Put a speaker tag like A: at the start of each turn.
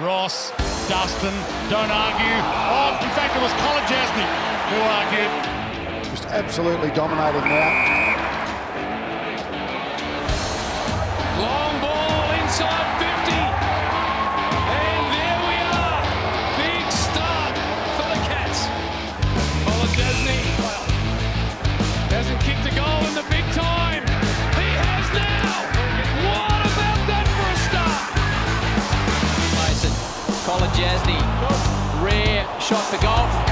A: Ross, Dustin, don't argue. Oh, in fact, it was Kolodjashnij who argued.
B: Just absolutely dominating now.
C: Mason, Kolodjashnij. Rare shot for goal.